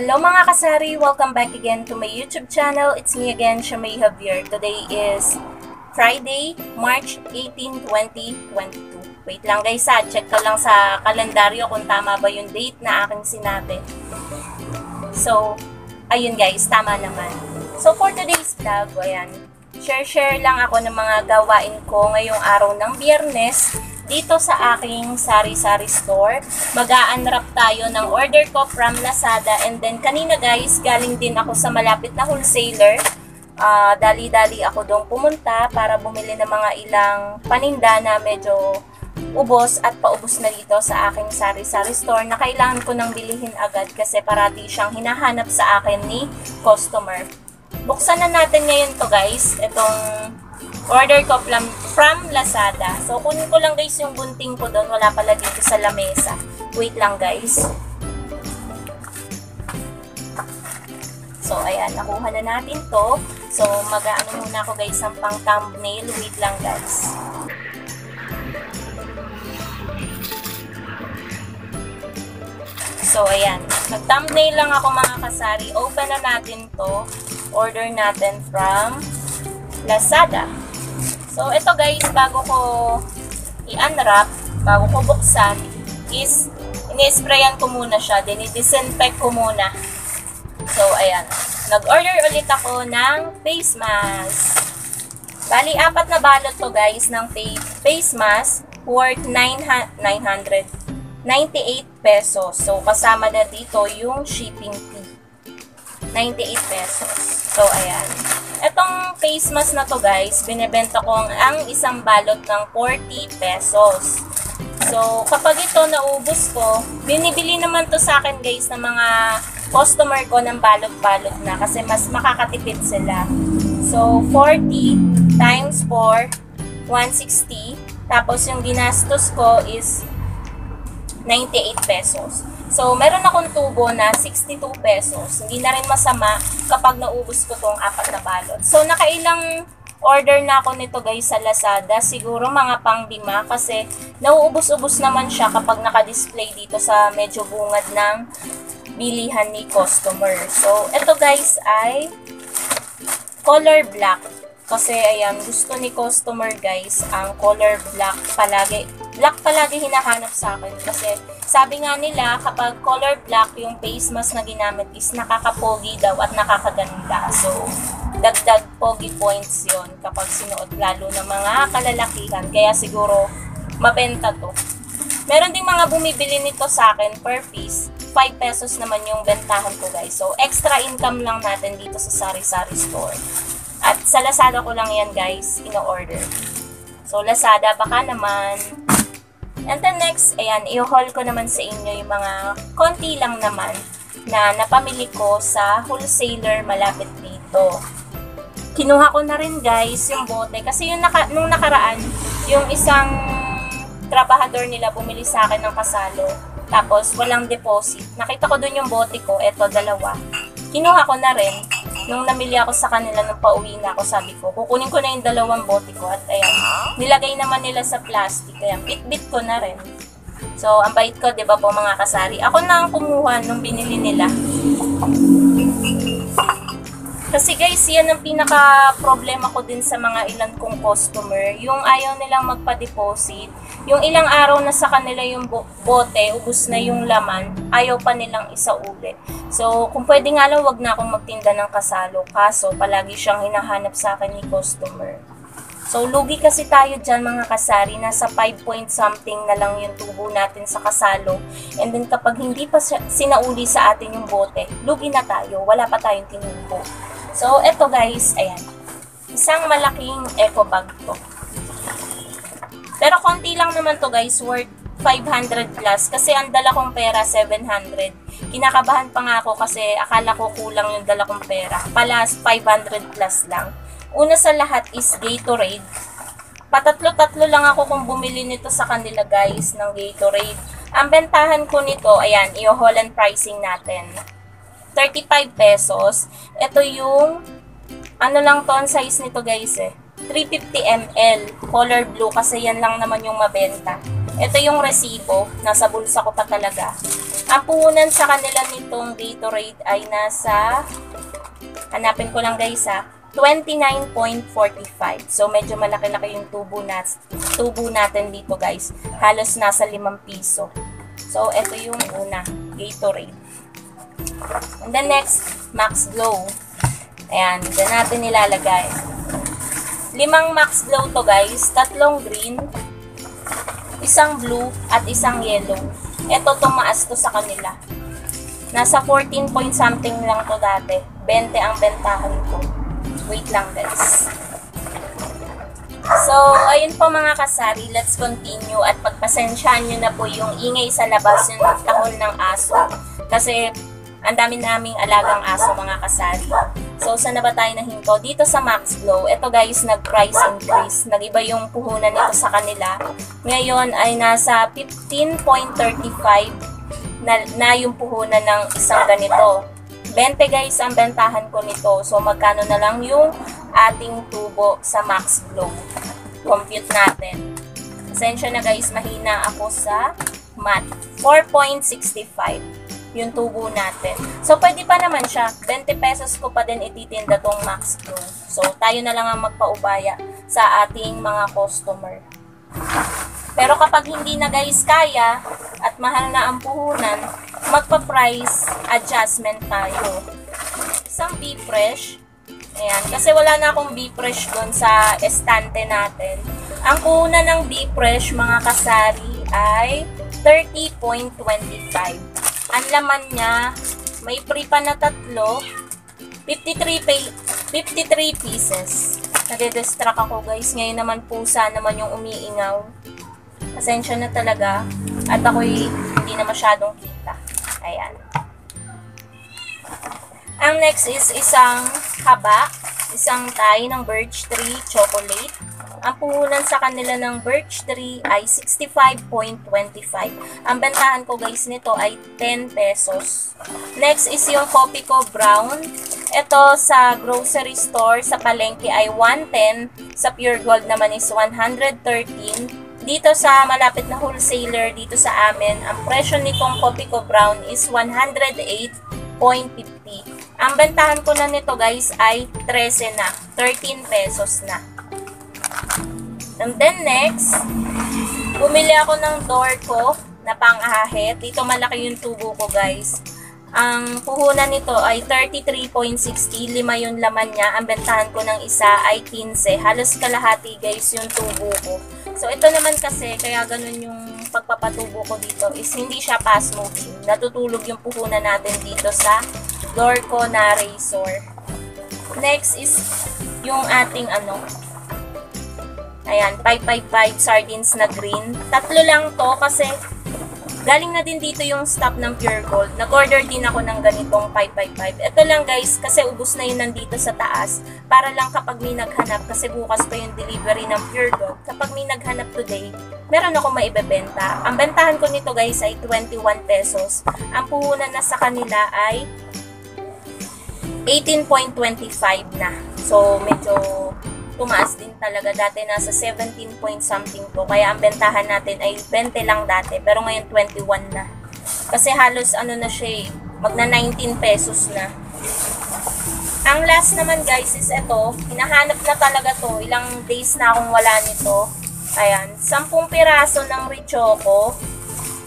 Hello mga kasari! Welcome back again to my YouTube channel. It's me again, Shamay Javier. Today is Friday, March 18, 2022. Wait lang guys ha, check ko lang sa kalendaryo kung tama ba yung date na aking sinabi. So, ayun guys, tama naman. So for today's vlog, ayan, share-share lang ako ng mga gawain ko ngayong araw ng biyernes dito sa aking sari-sari store. Mag-a-unwrap tayo ng order ko from Lazada and then kanina guys, galing din ako sa malapit na wholesaler. Uh, dali-dali ako doon pumunta para bumili ng mga ilang paninda na medyo ubos at paubos na dito sa aking sari-sari store na kailangan ko nang bilihin agad kasi parati siyang hinahanap sa akin ni customer. Buksan na natin ngayon to guys, itong Order ko from, from Lazada. So, kunin ko lang guys yung bunting ko doon. Wala pala dito sa lamesa. Wait lang guys. So, ayan. Nakuha na natin to. So, mag-ano muna ako guys ng pang thumbnail. Wait lang guys. So, ayan. Nag-thumbnail lang ako mga kasari. Open na natin to. Order natin from Lazada. So, ito guys, bago ko i-unwrap, bago ko buksan, is ini-sprayan ko muna siya, then i-disinfect ko muna. So, ayan. Nag-order ulit ako ng face mask. Bali, apat na balot to guys ng face mask worth 900, 98 pesos. So, kasama na dito yung shipping fee. 98 pesos. So, ayan. Etong face mask na to guys, binebenta ko ang isang balot ng 40 pesos. So, kapag ito naubos ko, binibili naman to sa akin guys ng mga customer ko ng balot-balot na kasi mas makakatipid sila. So, 40 times 4, 160. Tapos yung ginastos ko is 98 pesos. So, meron akong tubo na 62 pesos. Hindi na rin masama kapag naubos ko tong apat na balot. So, nakailang order na ako nito guys sa Lazada. Siguro mga pang lima kasi nauubos-ubos naman siya kapag naka-display dito sa medyo bungad ng bilihan ni customer. So, ito guys ay color black. Kasi ayan, gusto ni customer guys ang color black palagi. Black palagi hinahanap sa akin kasi sabi nga nila, kapag color black yung face mask na ginamit is nakakapogi daw at nakakaganda. So, dagdag pogi points yon kapag sinuot lalo ng mga kalalakihan. Kaya siguro, mabenta to. Meron ding mga bumibili nito sa akin per piece. 5 pesos naman yung bentahan ko guys. So, extra income lang natin dito sa Sari-Sari Store. At sa Lazada ko lang yan guys, ino-order. So, Lazada, baka naman And then next, ayan, i-haul ko naman sa inyo yung mga konti lang naman na napamili ko sa wholesaler malapit dito. Kinuha ko na rin guys yung bote kasi yung naka, nung nakaraan, yung isang trabahador nila bumili sa akin ng kasalo. Tapos walang deposit. Nakita ko dun yung bote ko, eto dalawa. Kinuha ko na rin nung namili ako sa kanila nung pauwi na ako, sabi ko, kukunin ko na yung dalawang bote ko at ayan, nilagay naman nila sa plastic, ayan, bit-bit ko na rin. So, ang bait ko, di ba po mga kasari? Ako na ang kumuha nung binili nila. Kasi guys, yan ang pinaka-problema ko din sa mga ilan kong customer. Yung ayaw nilang magpa-deposit. Yung ilang araw na sa kanila yung bote, ubus na yung laman, ayaw pa nilang isauli. So, kung pwede nga lang, wag na akong magtinda ng kasalo. Kaso, palagi siyang hinahanap sa akin ni customer. So, lugi kasi tayo dyan mga kasari. Nasa 5 point something na lang yung tubo natin sa kasalo. And then, kapag hindi pa sinauli sa atin yung bote, lugi na tayo. Wala pa tayong tinubo. So, eto guys, ayan. Isang malaking eco bag to. Pero konti lang naman to guys, worth 500 plus. Kasi ang dala kong pera, 700. Kinakabahan pa nga ako kasi akala ko kulang yung dala kong pera. Palas, 500 plus lang. Una sa lahat is Gatorade. Patatlo-tatlo lang ako kung bumili nito sa kanila guys ng Gatorade. Ang bentahan ko nito, ayan, i-Holland pricing natin. 35 pesos. Ito yung, ano lang to, size nito guys eh. 350 ml, color blue, kasi yan lang naman yung mabenta. Ito yung resibo. Nasa bulsa ko pa talaga. Ang puhunan sa kanila nitong Gatorade ay nasa, hanapin ko lang guys ha, 29.45. So, medyo malaki-laki yung tubo, nat tubo natin dito guys. Halos nasa 5 piso. So, ito yung una, Gatorade. And then next, Max Glow. Ayan, dyan natin nilalagay. Limang Max Glow to guys. Tatlong green, isang blue, at isang yellow. Ito tumaas to sa kanila. Nasa 14 point something lang to dati. 20 ang bentahan ko. Wait lang guys. So, ayun po mga kasari, let's continue at pagpasensyahan nyo na po yung ingay sa labas yung tahol ng aso. Kasi ang dami naming alagang aso mga kasari. So, saan na ba tayo nahinto? Dito sa Max Glow, ito guys, nag-price increase. Nag-iba yung puhunan nito sa kanila. Ngayon ay nasa 15.35 na, na yung puhunan ng isang ganito. 20 guys ang bentahan ko nito. So, magkano na lang yung ating tubo sa Max Glow. Compute natin. Pasensya na guys, mahina ako sa math. 4.65 yung tubo natin. So, pwede pa naman siya. 20 pesos ko pa din ititinda tong Max Glow. So, tayo na lang ang magpaubaya sa ating mga customer. Pero kapag hindi na guys kaya at mahal na ang puhunan, magpa-price adjustment tayo. Isang B fresh. Ayan, kasi wala na akong B fresh doon sa estante natin. Ang puhunan ng B fresh mga kasari ay 30.25. Ang laman niya, may free pa na tatlo, 53, pay, 53 pieces. Nade-distract ako guys. Ngayon naman pusa naman yung umiingaw. Pasensya na talaga. At ako'y hindi na masyadong kita. Ayan. Ang next is isang haba. Isang tie ng birch tree chocolate. Ang puhunan sa kanila ng birch tree ay 65.25. Ang bentahan ko guys nito ay 10 pesos. Next is yung coffee ko brown. Ito sa grocery store sa palengke ay 110. Sa pure gold naman is 113. Dito sa malapit na wholesaler dito sa amin, ang presyo nitong coffee ko brown is 108.50. Ang bentahan ko na nito guys ay 13 na. 13 pesos na. And then next, bumili ako ng door ko na pang-ahit. Dito malaki yung tubo ko guys. Ang puhunan nito ay 33.60. Lima yung laman niya. Ang bentahan ko ng isa ay 15. Halos kalahati guys yung tubo ko. So ito naman kasi, kaya ganun yung pagpapatubo ko dito is hindi siya fast moving. Natutulog yung puhunan natin dito sa door ko na razor. Next is yung ating ano, Ayan, 555 sardines na green. Tatlo lang to kasi galing na din dito yung stock ng Pure Gold. Nag-order din ako ng ganitong 555. Ito lang guys, kasi ubos na yun nandito sa taas. Para lang kapag may naghanap, kasi bukas pa yung delivery ng Pure Gold. Kapag may naghanap today, meron ako maibebenta. Ang bentahan ko nito guys ay 21 pesos. Ang puhunan na sa kanila ay 18.25 na. So, medyo tumaas din talaga. Dati nasa 17 point something to. Kaya ang bentahan natin ay 20 lang dati. Pero ngayon 21 na. Kasi halos ano na siya eh. Magna 19 pesos na. Ang last naman guys is ito. Hinahanap na talaga to. Ilang days na akong wala nito. Ayan. 10 piraso ng Richoco.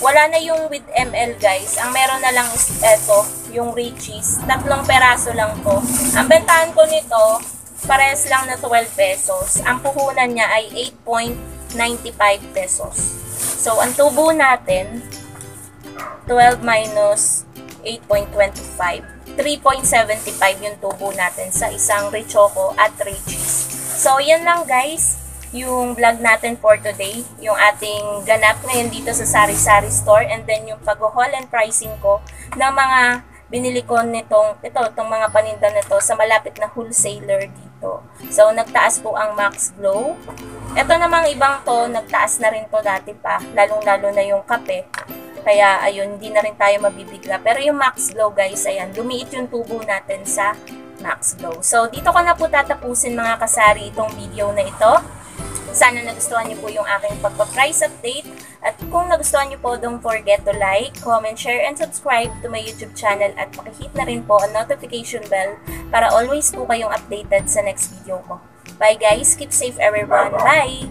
Wala na yung with ML guys. Ang meron na lang is ito. Yung Richies. Tatlong peraso lang to. Ang bentahan ko nito, pares lang na 12 pesos. Ang puhunan niya ay 8.95 pesos. So, ang tubo natin, 12 minus 8.25. 3.75 yung tubo natin sa isang Richoco at Richies. So, yan lang guys yung vlog natin for today. Yung ating ganap ngayon dito sa Sari Sari Store and then yung pag-haul and pricing ko ng mga binili ko nitong, ito, itong mga paninda nito sa malapit na wholesaler dito. So, nagtaas po ang Max Glow. Ito namang ibang to, nagtaas na rin to dati pa, lalong-lalo na yung kape. Kaya, ayun, hindi na rin tayo mabibigla. Pero yung Max Glow, guys, ayan, lumiit yung tubo natin sa Max Glow. So, dito ko na po tatapusin mga kasari itong video na ito. Sana nagustuhan niyo po yung aking pagpa-price update At kung nagustuhan niyo po, don't forget to like, comment, share, and subscribe to my YouTube channel at pakihit na rin po ang notification bell para always po kayong updated sa next video ko. Bye guys! Keep safe everyone! Bye!